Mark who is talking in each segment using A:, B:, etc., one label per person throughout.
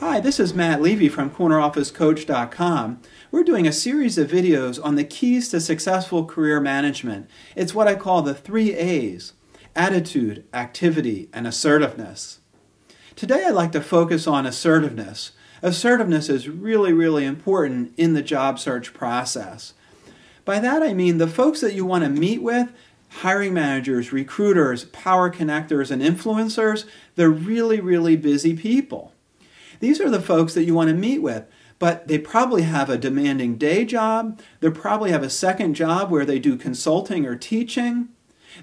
A: Hi, this is Matt Levy from CornerOfficeCoach.com. We're doing a series of videos on the keys to successful career management. It's what I call the three A's attitude, activity, and assertiveness. Today I'd like to focus on assertiveness. Assertiveness is really, really important in the job search process. By that I mean the folks that you want to meet with, hiring managers, recruiters, power connectors, and influencers, they're really, really busy people. These are the folks that you want to meet with, but they probably have a demanding day job. They probably have a second job where they do consulting or teaching.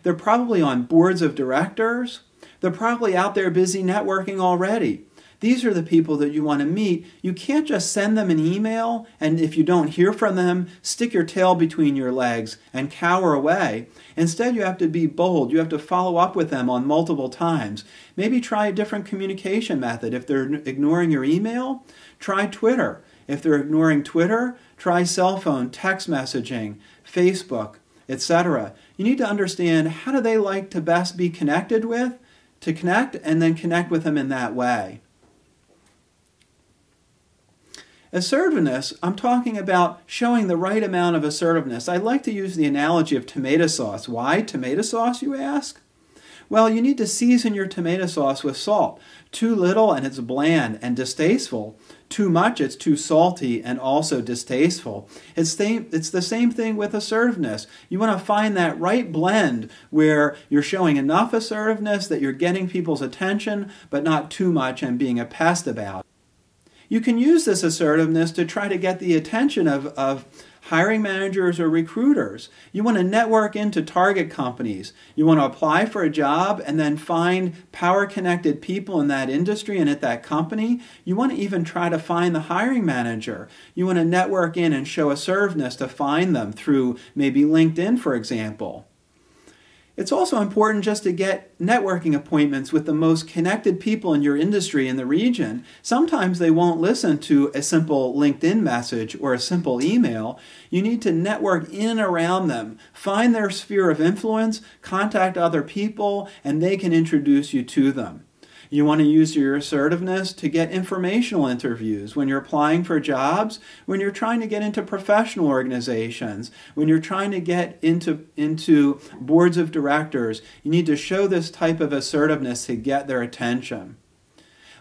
A: They're probably on boards of directors. They're probably out there busy networking already. These are the people that you want to meet. You can't just send them an email and if you don't hear from them, stick your tail between your legs and cower away. Instead, you have to be bold. You have to follow up with them on multiple times. Maybe try a different communication method. If they're ignoring your email, try Twitter. If they're ignoring Twitter, try cell phone, text messaging, Facebook, etc. You need to understand how do they like to best be connected with, to connect and then connect with them in that way. Assertiveness, I'm talking about showing the right amount of assertiveness. I like to use the analogy of tomato sauce. Why tomato sauce, you ask? Well, you need to season your tomato sauce with salt. Too little and it's bland and distasteful. Too much, it's too salty and also distasteful. It's, it's the same thing with assertiveness. You want to find that right blend where you're showing enough assertiveness that you're getting people's attention, but not too much and being a pest about. You can use this assertiveness to try to get the attention of, of hiring managers or recruiters. You want to network into target companies. You want to apply for a job and then find power connected people in that industry and at that company. You want to even try to find the hiring manager. You want to network in and show assertiveness to find them through maybe LinkedIn, for example. It's also important just to get networking appointments with the most connected people in your industry in the region. Sometimes they won't listen to a simple LinkedIn message or a simple email. You need to network in and around them, find their sphere of influence, contact other people, and they can introduce you to them. You want to use your assertiveness to get informational interviews when you're applying for jobs, when you're trying to get into professional organizations, when you're trying to get into, into boards of directors. You need to show this type of assertiveness to get their attention.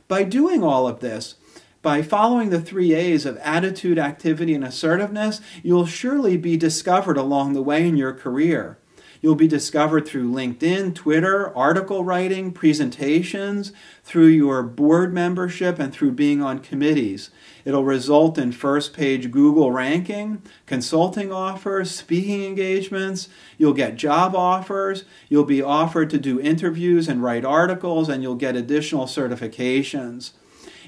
A: By doing all of this, by following the three A's of attitude, activity, and assertiveness, you'll surely be discovered along the way in your career. You'll be discovered through LinkedIn, Twitter, article writing, presentations, through your board membership, and through being on committees. It'll result in first page Google ranking, consulting offers, speaking engagements. You'll get job offers. You'll be offered to do interviews and write articles, and you'll get additional certifications.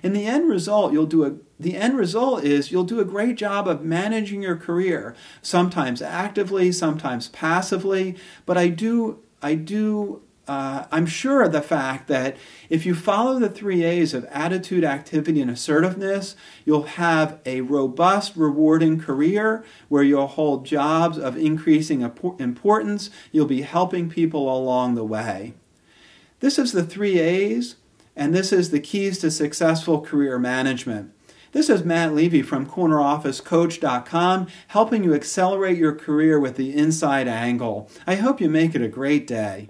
A: In the end result, you'll do a the end result is you'll do a great job of managing your career, sometimes actively, sometimes passively, but I do I do uh, I'm sure of the fact that if you follow the three A's of attitude, activity, and assertiveness, you'll have a robust, rewarding career where you'll hold jobs of increasing importance. You'll be helping people along the way. This is the three A's and this is the keys to successful career management. This is Matt Levy from CornerOfficeCoach.com, helping you accelerate your career with the inside angle. I hope you make it a great day.